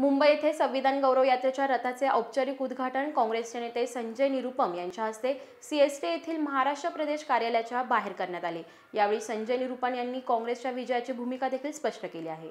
मुंबई येथे संविधान गौरव यात्रेच्या रथाचे औपचारिक उद्घाटन काँग्रेसचे नेते संजय निरुपम यांच्या हस्ते सीएसटी येथील महाराष्ट्र प्रदेश कार्यालयाच्या बाहेर करण्यात आले. यावेळी संजय निरुपम यांनी काँग्रेसच्या विजयाची भूमिका देखील स्पष्ट केली आहे.